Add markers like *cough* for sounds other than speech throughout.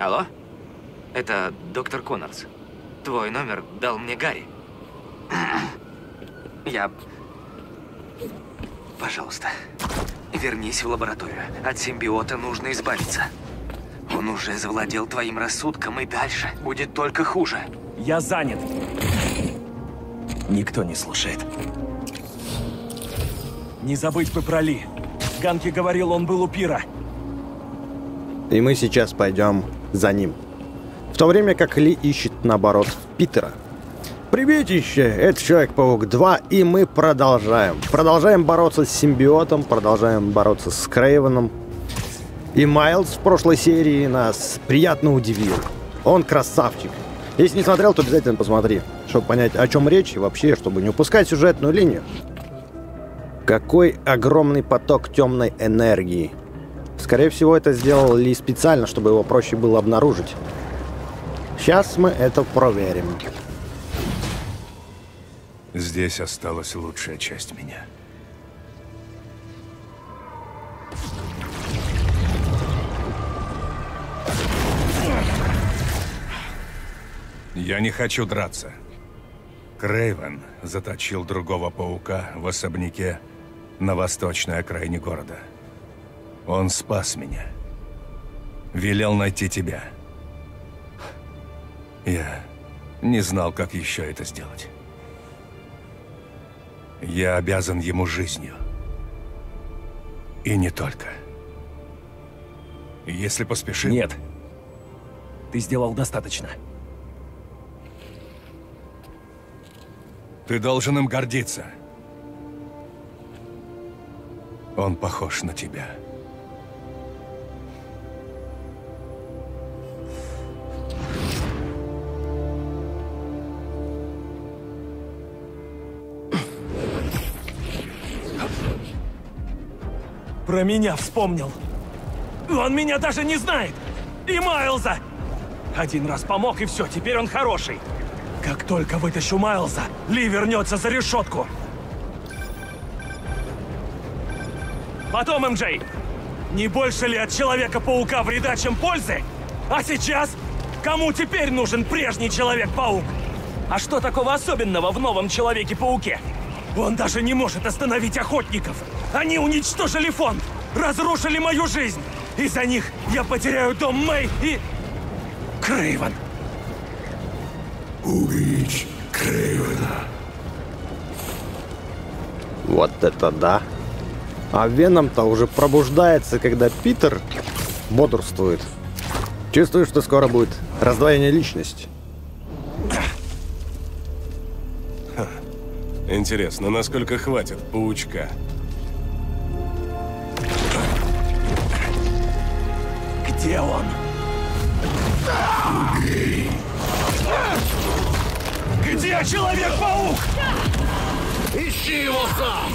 Алло? Это доктор Коннорс. Твой номер дал мне Гарри. *clears throat* Я... Пожалуйста, вернись в лабораторию. От симбиота нужно избавиться. Он уже завладел твоим рассудком, и дальше будет только хуже. Я занят. Никто не слушает. Не забыть бы про Ли. Ганки говорил, он был у пира. И мы сейчас пойдем за ним. В то время как Ли ищет, наоборот, Питера. Приветище! Это Человек-паук 2, и мы продолжаем. Продолжаем бороться с симбиотом, продолжаем бороться с Крейвеном. И Майлз в прошлой серии нас приятно удивил. Он красавчик. Если не смотрел, то обязательно посмотри, чтобы понять, о чем речь, и вообще, чтобы не упускать сюжетную линию. Какой огромный поток темной энергии. Скорее всего, это сделал Ли специально, чтобы его проще было обнаружить. Сейчас мы это проверим. Здесь осталась лучшая часть меня. Я не хочу драться. Крейвен заточил другого паука в особняке на восточной окраине города. Он спас меня. Велел найти тебя. Я не знал, как еще это сделать. Я обязан ему жизнью. И не только. Если поспешим... Нет. Ты сделал достаточно. Ты должен им гордиться. Он похож на тебя. Про меня вспомнил. Он меня даже не знает. И Майлза. Один раз помог, и все, теперь он хороший. Как только вытащу Майлза, Ли вернется за решетку. Потом, МJ, не больше ли от Человека-паука вреда, чем пользы? А сейчас? Кому теперь нужен прежний Человек-паук? А что такого особенного в новом Человеке-пауке? Он даже не может остановить охотников. Они уничтожили фонд, разрушили мою жизнь. Из-за них я потеряю дом Мэй и... Крейвен. Убить Крейвена. Вот это да. А Веном-то уже пробуждается, когда Питер бодрствует. Чувствую, что скоро будет раздвоение личности. Интересно, насколько хватит паучка? Где он? Где Человек-паук? Ищи его сам!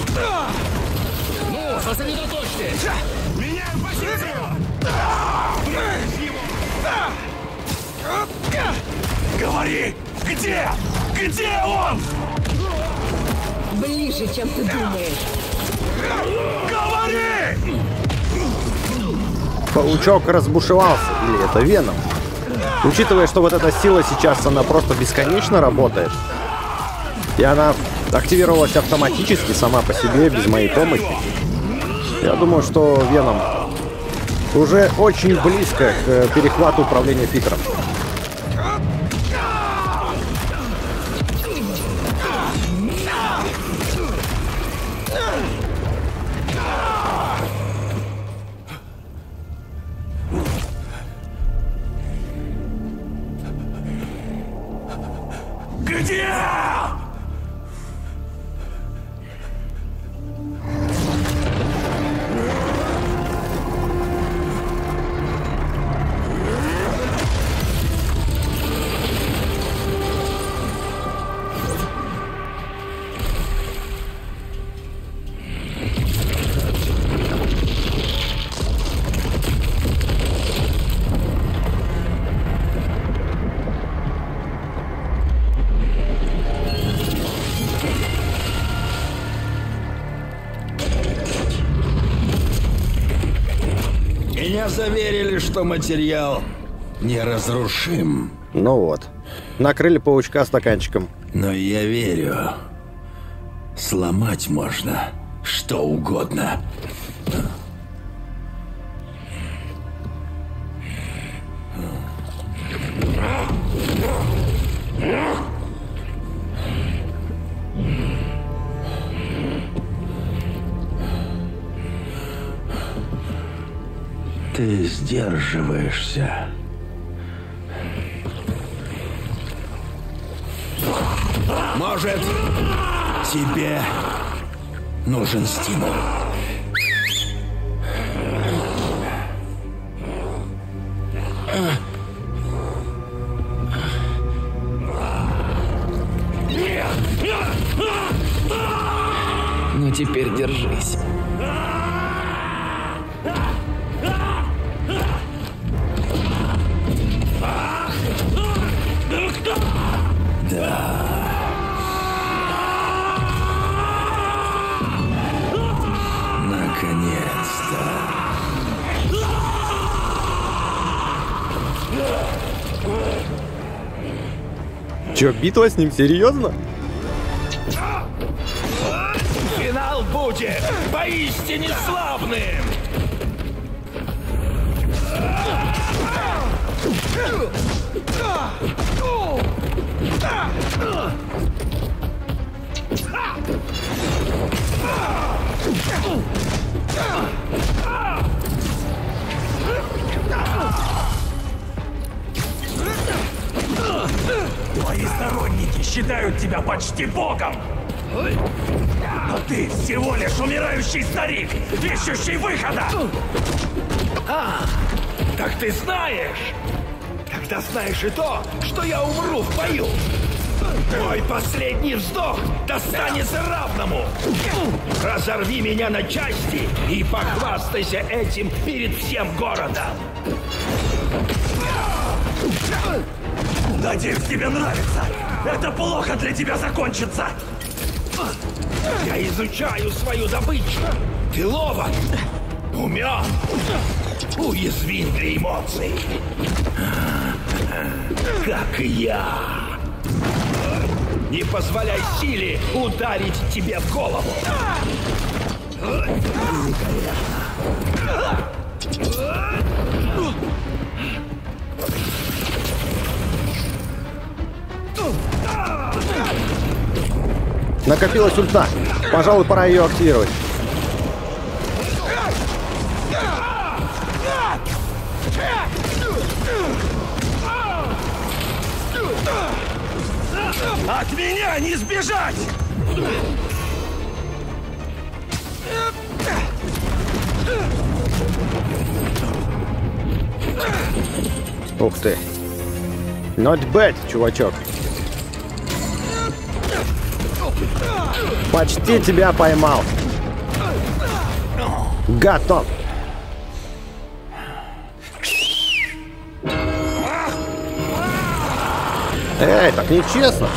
Ну, сосредоточьтесь! Меняем позицию! Говори! Где? Где он? Ближе, чем ты думаешь. Говори! Паучок разбушевался, или это Веном? Учитывая, что вот эта сила сейчас, она просто бесконечно работает. И она активировалась автоматически, сама по себе, без моей помощи. Я думаю, что Веном уже очень близко к э, перехвату управления Питером. Где? Меня заверили, что материал неразрушим. Ну вот. Накрыли паучка стаканчиком. Но я верю, сломать можно что угодно. Сдерживаешься. Может, тебе нужен стимул. Ну теперь держись. Че, битва с ним? Серьезно? Финал будет поистине славным! Твои сторонники считают тебя почти богом! Но ты всего лишь умирающий старик, ищущий выхода! Так ты знаешь? Тогда знаешь и то, что я умру в бою. Мой последний вздох достанется равному. Разорви меня на части и похвастайся этим перед всем городом. Надеюсь, тебе нравится! Это плохо для тебя закончится! Я изучаю свою добычу. Ты ловок, умен, уязвим для эмоций. Как и я. Не позволяй силе ударить тебе в голову. Накопилась ульта. Пожалуй, пора ее активировать. От меня не сбежать! Ух ты. Not bad, чувачок. Почти тебя поймал. Готов. Эй, так нечестно.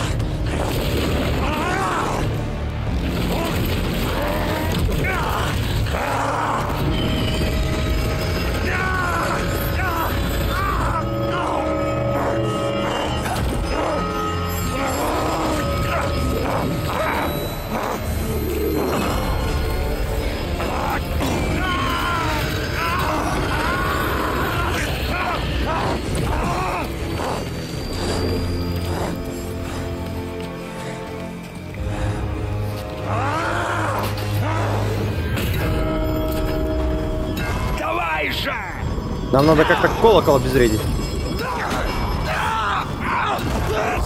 Нам надо как-то колокол обезвредить.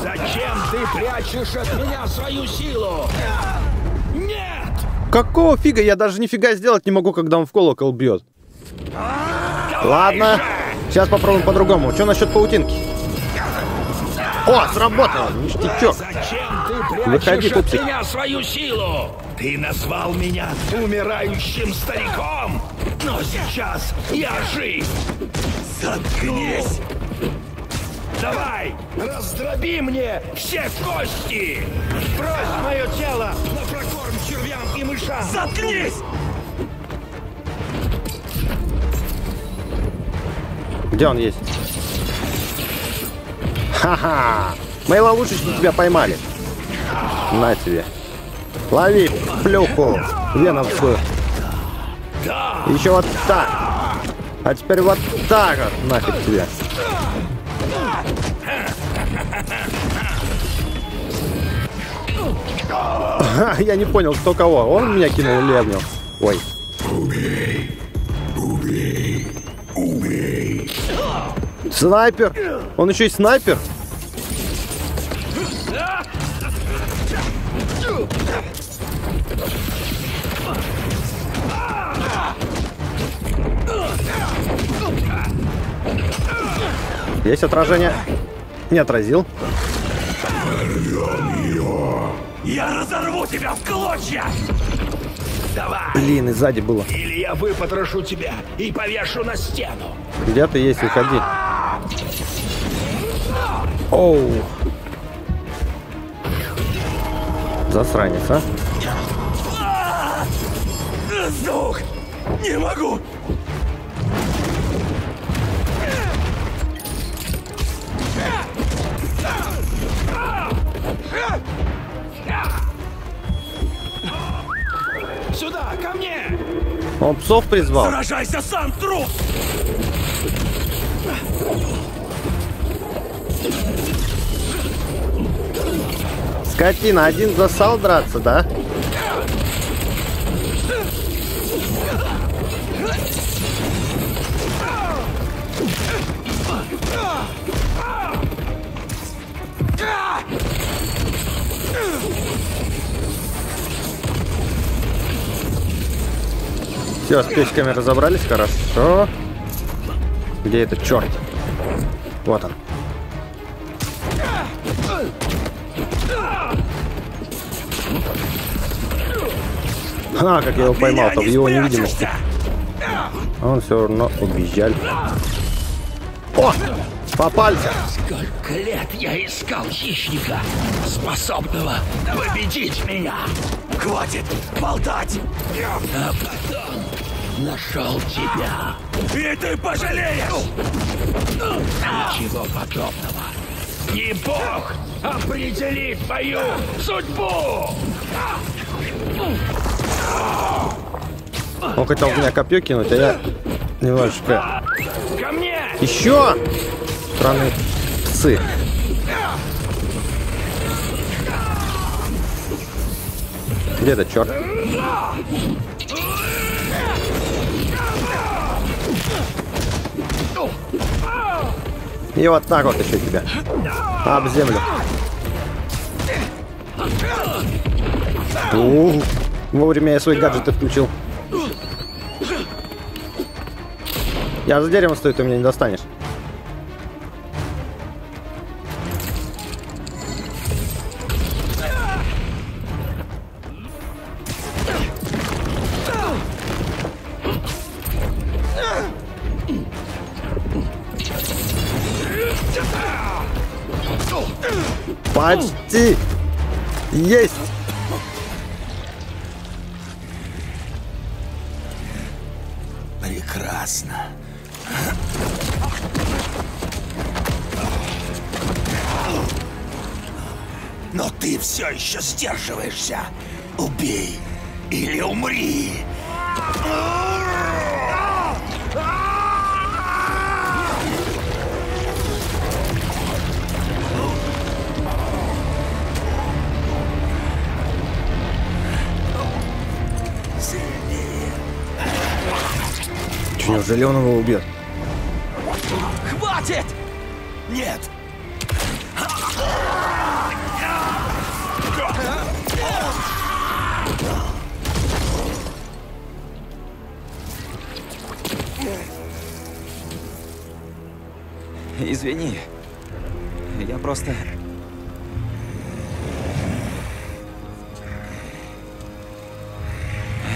Зачем ты прячешь от меня свою силу? Нет! Какого фига? Я даже нифига сделать не могу, когда он в колокол бьет. Ладно. Сейчас попробуем по-другому. Что насчет паутинки? О, сработало! Ништячок. Зачем ты Выходи, прячешь от меня свою силу? Ты назвал меня умирающим стариком, но сейчас я жив. Заткнись! Давай, раздроби мне все кости! Брось мое тело на прокорм червям и мышам! Заткнись! Где он есть? Ха-ха! Мои ловушечки тебя поймали. На тебе. Лови плюху веновскую. Еще вот так. А теперь вот так вот нафиг тебе. Я не понял, кто кого. Он меня кинул или я в? Ой. Снайпер! Он еще и снайпер? Есть отражение. Не отразил. Я разорву тебя в клочья! Давай! Блин, и сзади было. Или я выпотрошу тебя и повешу на стену. Где ты есть, выходи. Оу. Засранец, а? Сдох! Не могу! Он псов призвал. Сражайся сам, труп! Скотина, один засал драться, да? Все, с печками разобрались, хорошо. Где этот черт? Вот он. А, как я его поймал-то в его невидимости. А он все равно убежал. О! Попался! Сколько лет я искал хищника, способного победить меня. Хватит болтать! А потом нашел тебя. И ты пожалеешь! Ничего подобного. Не Бог определит мою судьбу! Он хотел в меня копье кинуть, а я немножечко... Ко мне! Еще! Странные псы. Где этот черт? И вот так вот еще тебя. Об землю. У, вовремя я свои гаджеты включил. Я за деревом стою, ты меня не достанешь. Извини. Я просто...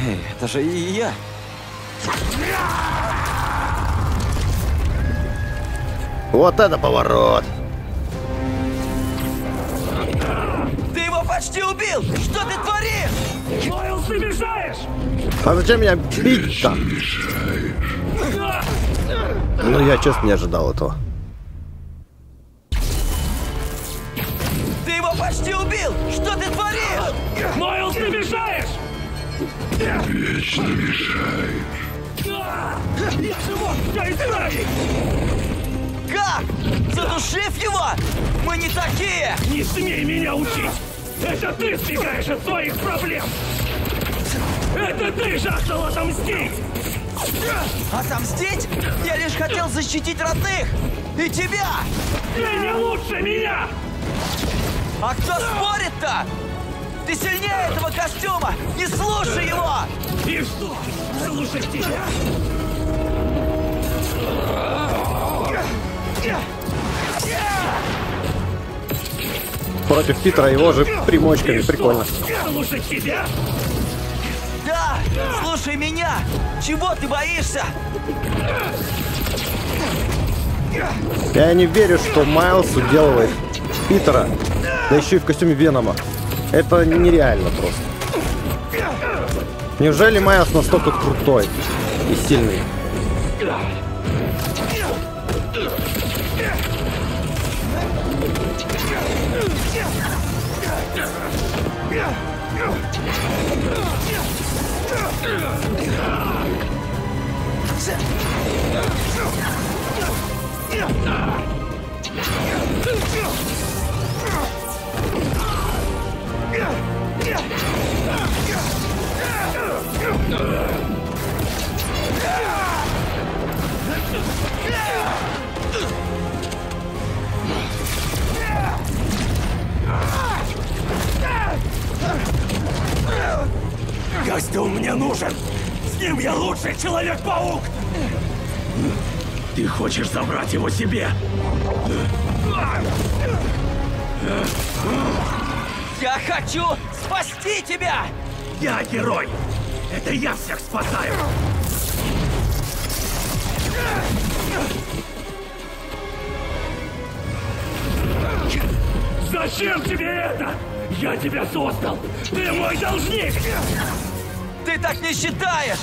Эй, это же и я. Вот это поворот! Ты его почти убил! Что ты творишь? Мойл, ты мешаешь! А зачем меня бить-то? Ну, я честно не ожидал этого. Отомстить! Отомстить? Я лишь хотел защитить родных! И тебя! Ты не лучше меня! А кто спорит-то? Ты сильнее этого костюма! Не слушай его! И что? Слушать тебя? Против Питера его же примочками. Прикольно. Слушать тебя? Слушай меня! Чего ты боишься? Я не верю, что Майлз уделывает Питера, да еще и в костюме Венома. Это нереально просто. Неужели Майлз настолько крутой и сильный? Нужен! С ним я лучший Человек-паук! Ты хочешь забрать его себе? Я хочу спасти тебя! Я герой! Это я всех спасаю! Зачем тебе это? Я тебя создал! Ты мой должник! Ты так не считаешь!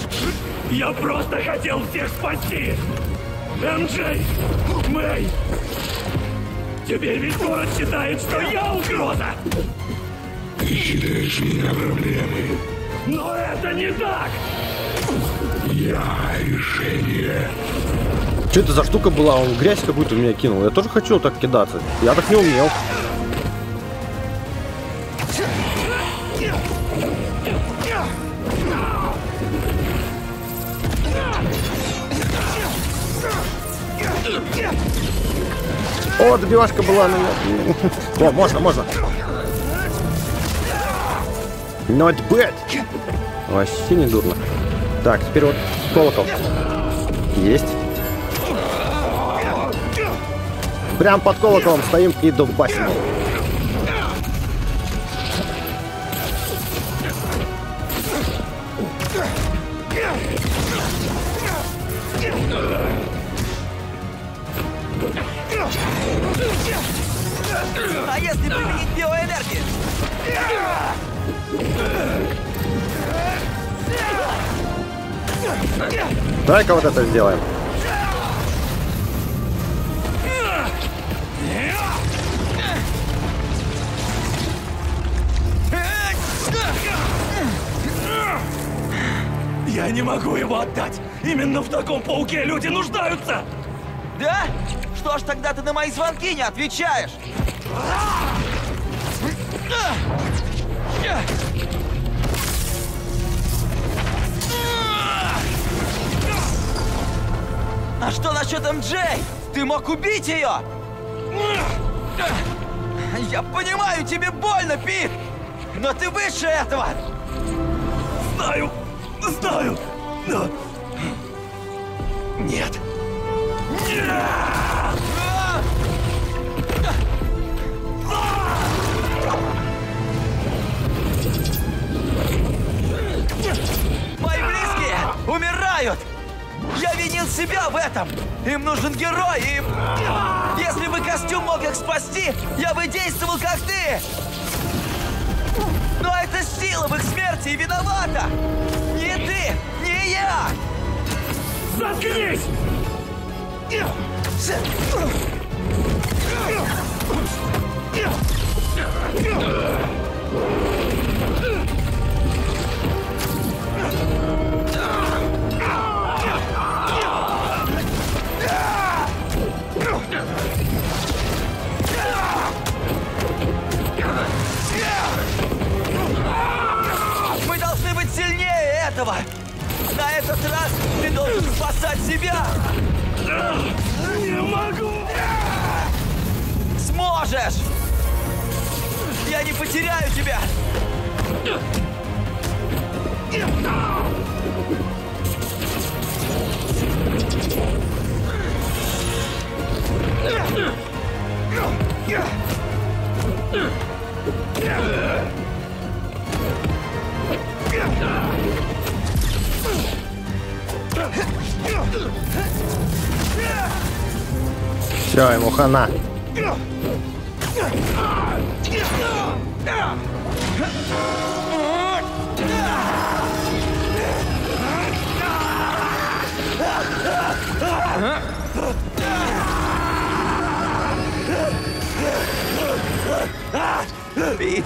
Я просто хотел всех спасти! МJ! Мэй! Теперь весь город считает, что я угроза! Ты считаешь меня проблемой. Но это не так! Я решение. Что это за штука была? Он грязь какую-то в меня кинул. Я тоже хочу так кидаться. Я так не умел. О, добивашка была. ну, О, можно, можно. Not bad. Вообще не дурно. Так, теперь вот колокол. Есть. Прям под колоколом стоим и дубасим. его. Давай-ка вот это сделаем. Я не могу его отдать! Именно в таком пауке люди нуждаются! Да? Что ж тогда ты на мои звонки не отвечаешь? А что насчет МД? Ты мог убить ее? Я понимаю, тебе больно, Пит! Но ты выше этого! Знаю! Знаю! Но... Нет! Мои близкие умирают! Я винил себя в этом! Им нужен герой, и... Если бы костюм мог их спасти, я бы действовал как ты! Но это сила в их смерти и виновата! Не ты, не я! Заткнись! Этот раз ты должен спасать себя! Не могу! Сможешь! Я не потеряю тебя! Все, ему хана. Пит,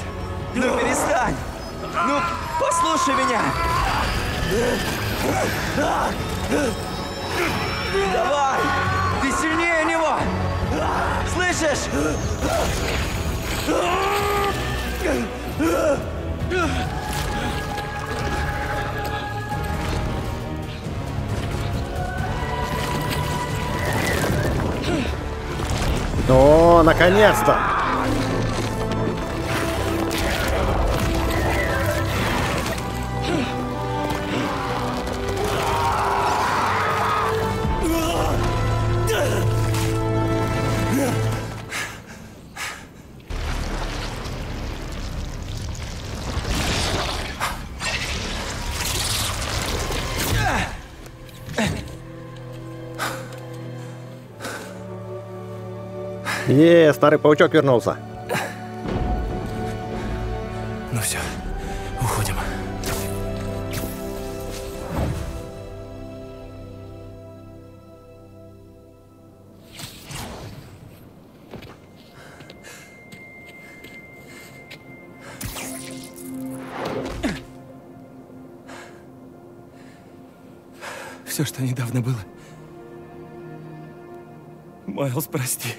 ну перестань! Ну, послушай меня! Давай! Ты сильнее него! Слышишь? О, наконец-то! Е, старый паучок вернулся. Ну все, уходим. Все, что недавно было. Майлз, прости.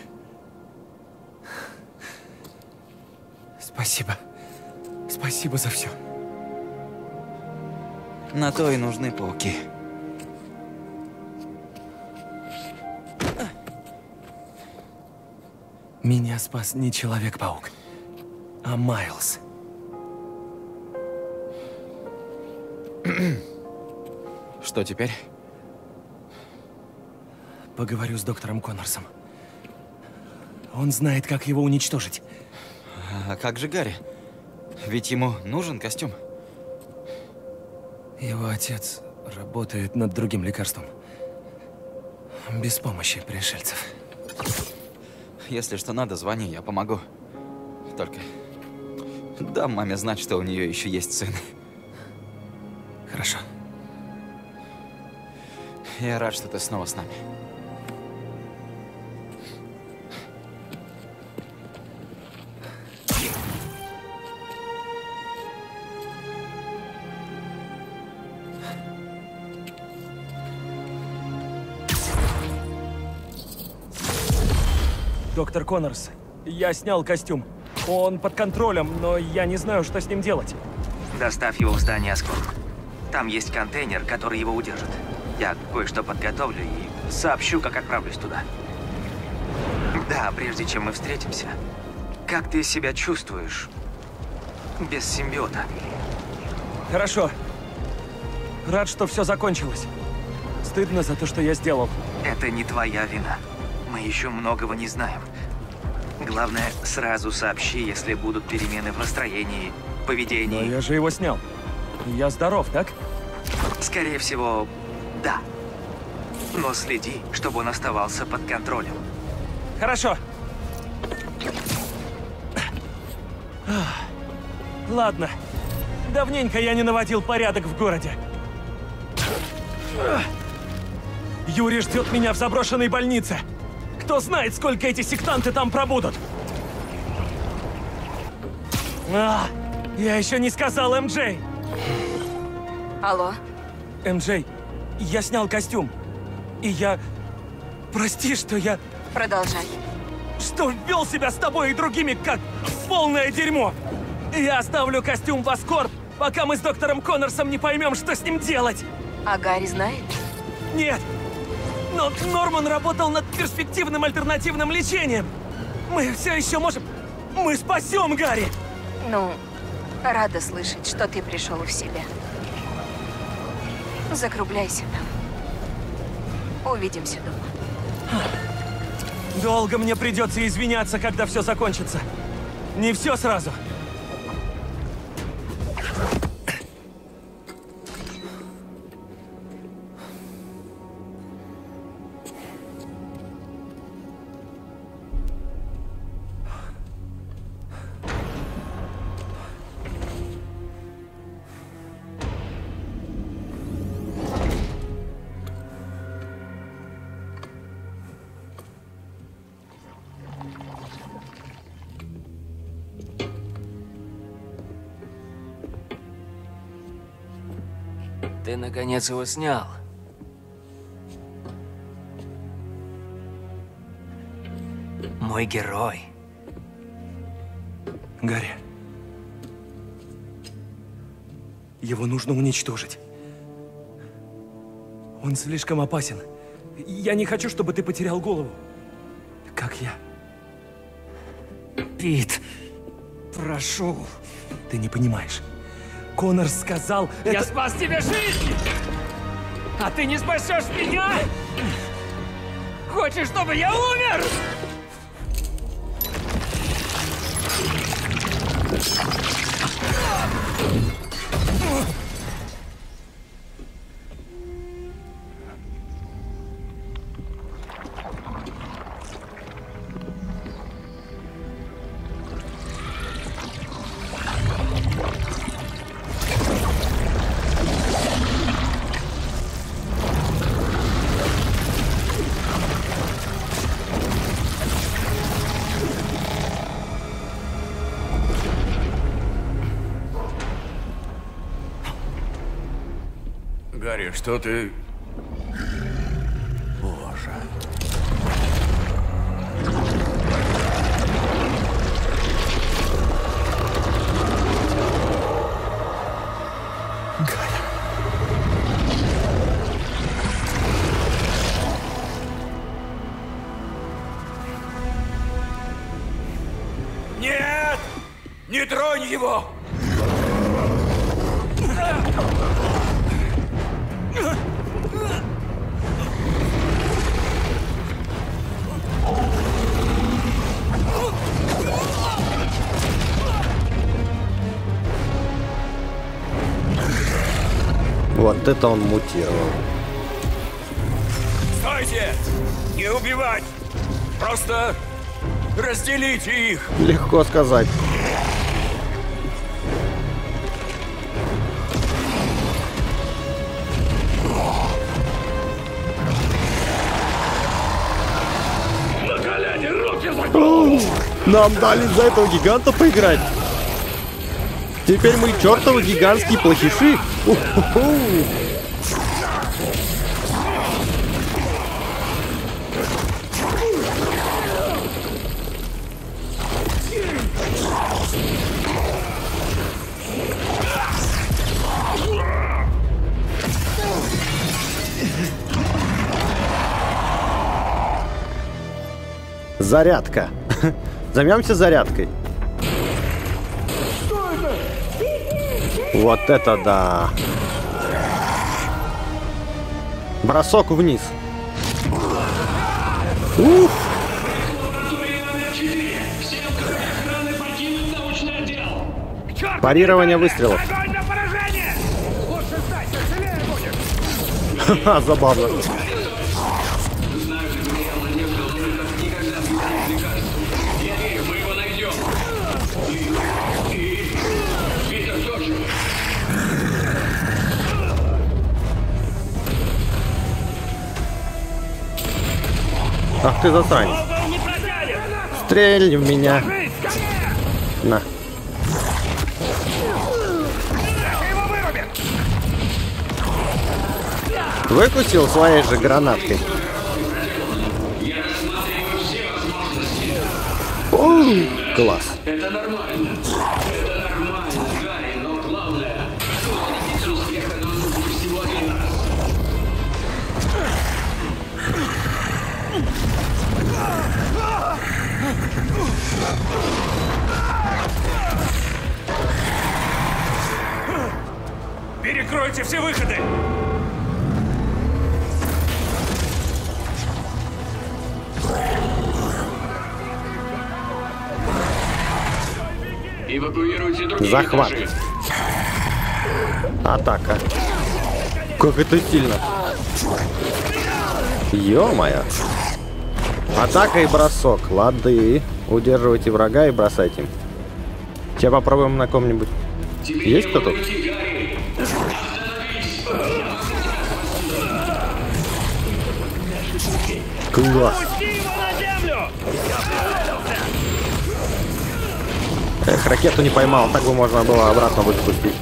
Спасибо за все. На то и нужны пауки. Меня спас не Человек-паук, а Майлз. *clears throat* Что теперь? Поговорю с доктором Коннорсом. Он знает, как его уничтожить. А как же Гарри? Ведь ему нужен костюм. Его отец работает над другим лекарством. Без помощи пришельцев. Если что надо, звони, я помогу. Только дам маме знать, что у нее еще есть сын. Хорошо. Я рад, что ты снова с нами. Доктор Коннорс, я снял костюм. Он под контролем, но я не знаю, что с ним делать. Доставь его в здание Осколок. Там есть контейнер, который его удержит. Я кое-что подготовлю и сообщу, как отправлюсь туда. Да, прежде чем мы встретимся, как ты себя чувствуешь без симбиота? Хорошо. Рад, что все закончилось. Стыдно за то, что я сделал. Это не твоя вина. Мы еще многого не знаем. Главное, сразу сообщи, если будут перемены в настроении, Но поведении. я же его снял. Я здоров, так? Скорее всего, да. Но следи, чтобы он оставался под контролем. Хорошо. Ладно. Давненько я не наводил порядок в городе. Юрий ждет меня в заброшенной больнице. Кто знает, сколько эти сектанты там пробудут. А, я еще не сказал МJ. Алло? МJ, я снял костюм. И я... Прости, что я... Продолжай. Что вел себя с тобой и другими, как полное дерьмо. Я оставлю костюм в Аскорб Пока мы с доктором Коннорсом не поймем, что с ним делать. А Гарри знает? Нет. Но Норман работал над перспективным альтернативным лечением. Мы все еще можем... Мы спасем Гарри! Ну, рада слышать, что ты пришел в себя. Закругляйся там. Увидимся дома. Долго мне придется извиняться, когда все закончится. Не все сразу. Наконец его снял. Мой герой. Гарри. Его нужно уничтожить. Он слишком опасен. Я не хочу, чтобы ты потерял голову. Как я. Пит, прошу. Ты не понимаешь. Конор сказал... Я это- спас тебе жизнь! А ты не спасешь меня? Хочешь, чтобы я умер? Гарри, что ты... Вот это он мутировал. Стойте! Не убивать! Просто разделите их! Легко сказать. Нам дали за этого гиганта поиграть. Теперь мы чертовы гигантские плохиши. Зарядка. *laughs* Займемся зарядкой. Вот это да. Бросок вниз. Ух! Парирование выстрелов. Огонь на поражение! Лучше сдайся, живее будет! Ха, забавно. Ты засранец. Стрельни в меня. На. Это его вырубит! Выкусил своей же гранаткой. Оу, класс. Это нормально. Перекройте все выходы! Захват. Атака. Как это сильно. Ё-моё. Атака и бросок. Лады. Удерживайте врага и бросайте. Сейчас попробуем на ком-нибудь. Есть кто тут? Класс. Эх, ракету не поймал, так бы можно было обратно бы спустить.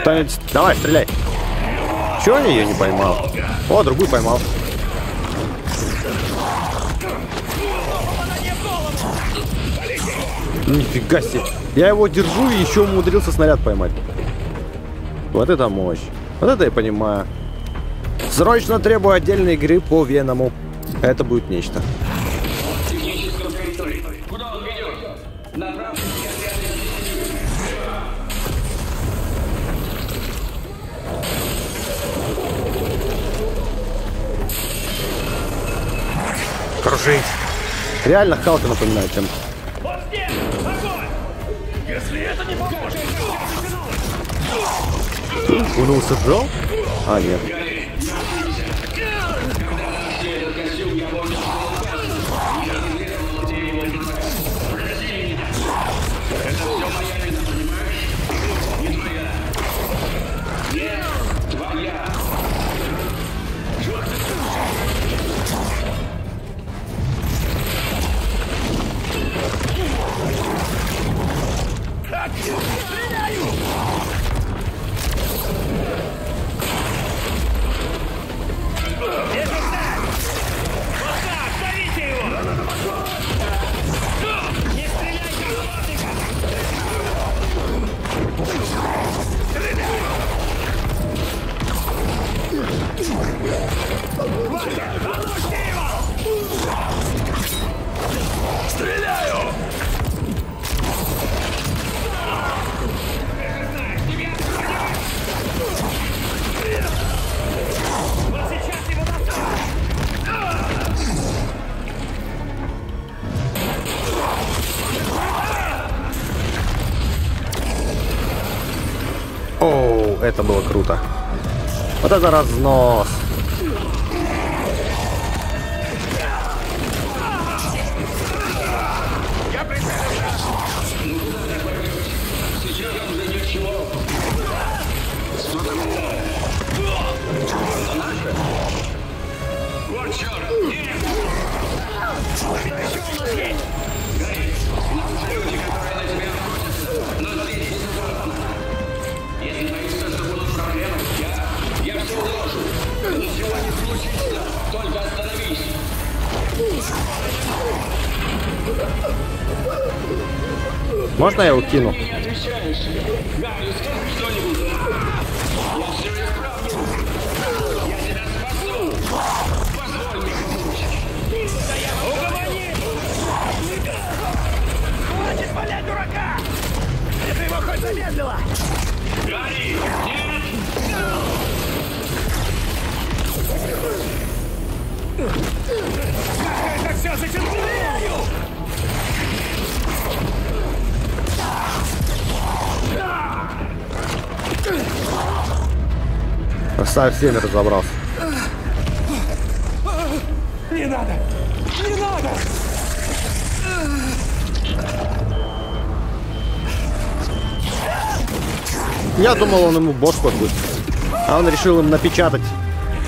Кто-нибудь- Давай, стреляй. Чего я ее не поймал? О, другую поймал. Нифига себе. Я его держу и еще умудрился снаряд поймать. Вот это мощь. Вот это я понимаю. Срочно требую отдельной игры по Веному. Это будет нечто. Реально Халка напоминает чем Он здесь! Огонь! Если это не поможет! Он его сожрал? А, нет. Круто. Вот это разнос. Замедлило! Гарри, нет! Это все затянуло! Совсем разобрался. Я думал, он ему бошку отбудет. А он решил им напечатать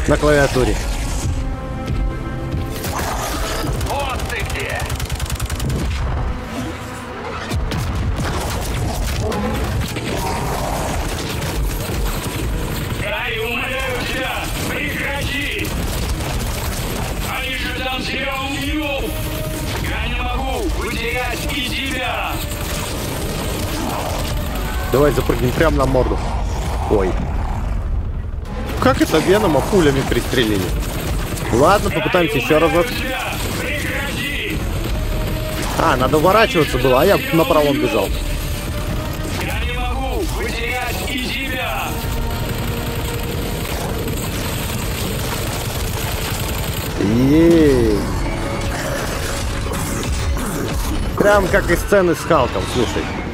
на клавиатуре. Давай запрыгнем прямо на морду. Ой. Как это Венома пулями пристрелили? Ладно, попытаемся еще раз. А, надо уворачиваться было, а я на правом бежал. Я не могу потерять и тебя. Ей. Прям как из сцены с Халком, слушай.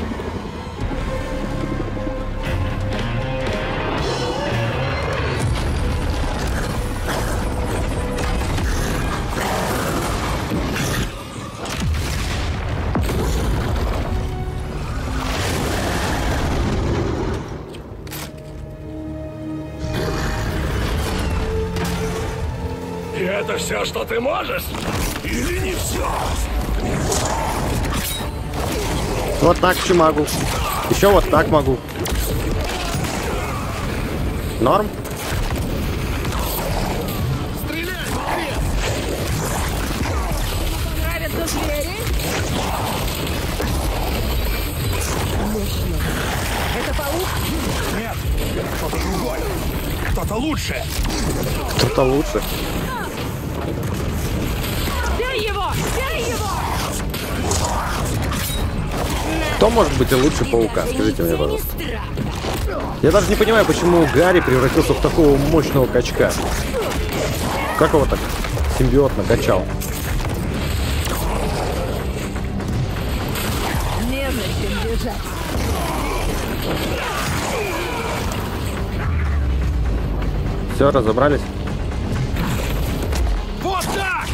Все, что ты можешь? Или не все? Вот так еще могу. Еще вот так могу. Норм? Нравятся звери? Это паук? Нет, кто-то другой. Кто-то лучше. Кто-то лучше. Кто может быть лучше паука? Скажите мне, пожалуйста. Я даже не понимаю, почему Гарри превратился в такого мощного качка. Как его так симбиот накачал? Все, разобрались? Вот так!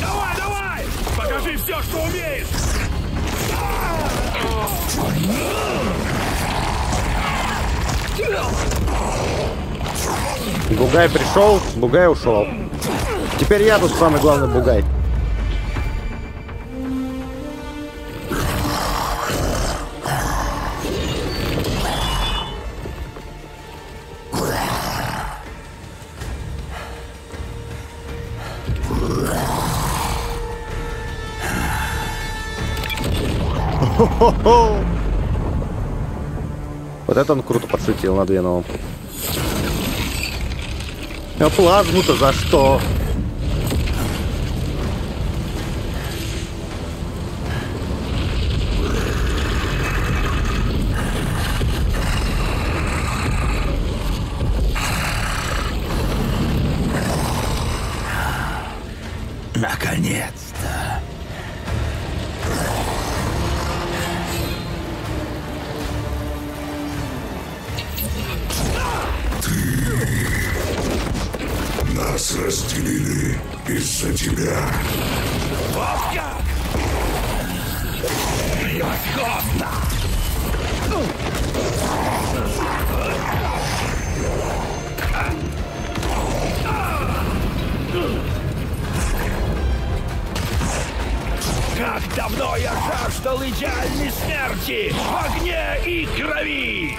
Давай, давай! Покажи все, что умеешь! Бугай пришел, Бугай ушел. Теперь я тут самый главный Бугай. Вот это он круто подшутил над Веновым. А плазму-то за что? Превосходно! Как давно я жаждал идеальной смерти в огне и крови!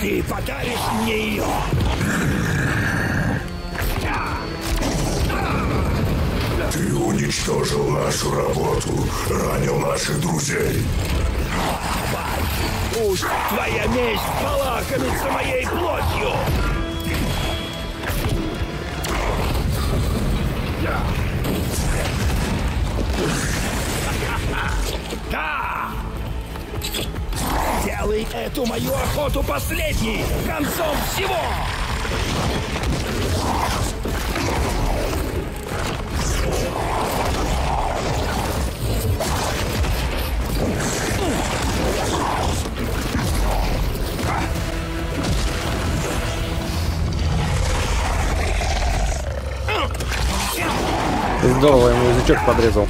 Ты подаришь мне ее! Ты уничтожил нашу работу, ранил наших друзей. Пусть твоя месть полакомится моей плотью! Да! Делай эту мою охоту последней, концом всего! Здорово, ему язычок подрезал.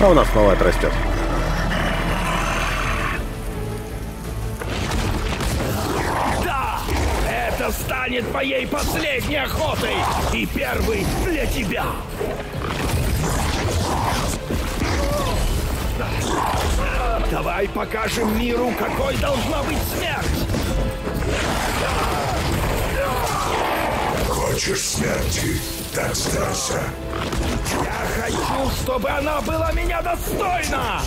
А у нас снова отрастет. Да! Это станет моей последней охотой и первой для тебя! Давай покажем миру, какой должна быть смерть! Хочешь смерти? Сдайся. Я хочу, чтобы она была меня достойна!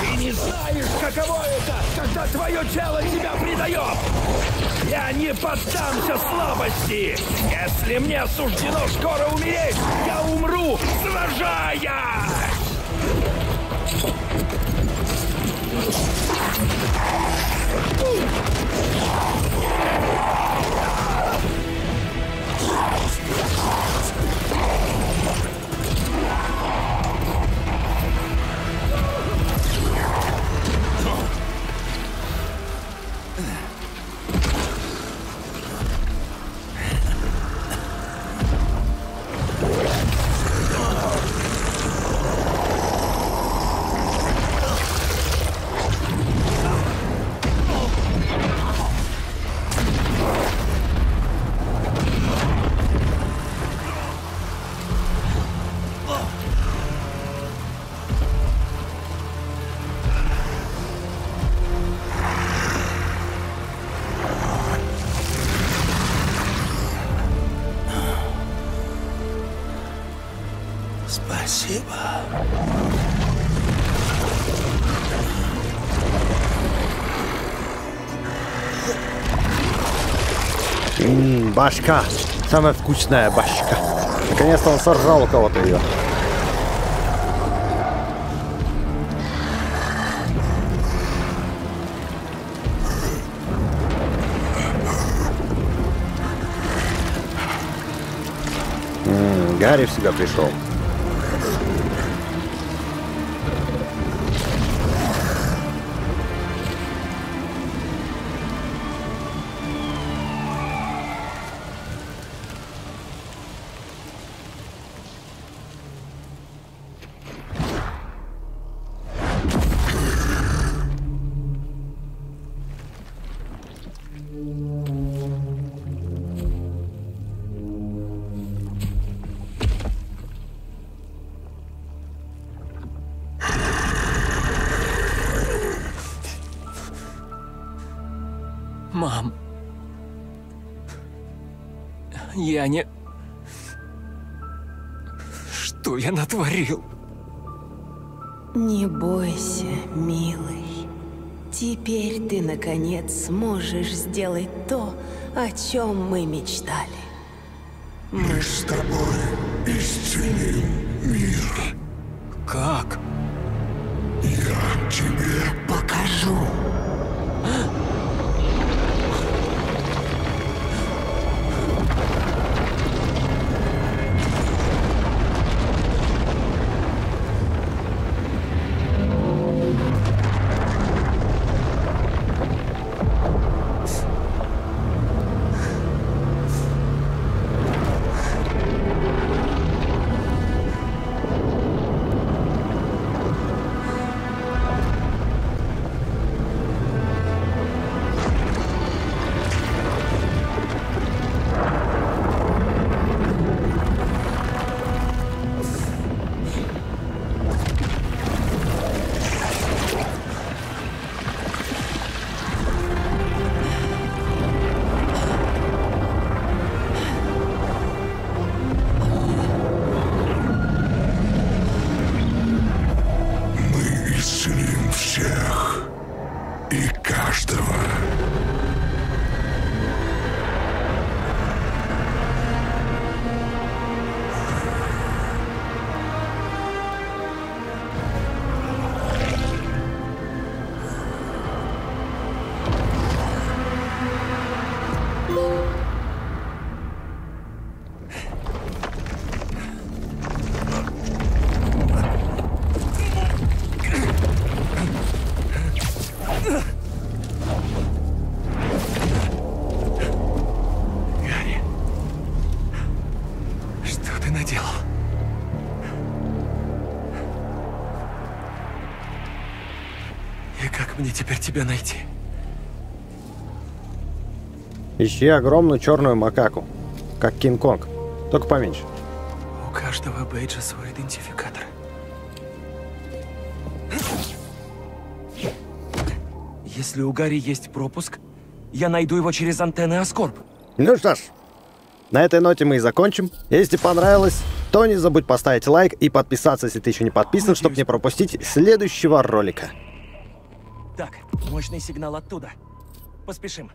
Ты не знаешь, каково это, когда твое тело тебя предает! Я не поддамся слабости! Если мне суждено скоро умереть, я умру, сражаясь! Oh! Спасибо. М, башка. Самая вкусная башка. Наконец-то он сожрал у кого-то ее. М, Гарри в себя пришел. Я не... Что я натворил? Не бойся, милый. Теперь ты, наконец, сможешь сделать то, о чем мы мечтали. Мы с тобой исцелим мир. Как? Я тебе Покажу. Мы всех и каждого. Тебя найти? Ищи огромную черную макаку. Как Кинг-Конг. Только поменьше. У каждого бейджа свой идентификатор. Если у Гарри есть пропуск, я найду его через антенны Аскорб. Ну что ж, на этой ноте мы и закончим. Если понравилось, то не забудь поставить лайк и подписаться, если ты еще не подписан, чтобы не пропустить следующего ролика. Так, мощный сигнал оттуда. Поспешим.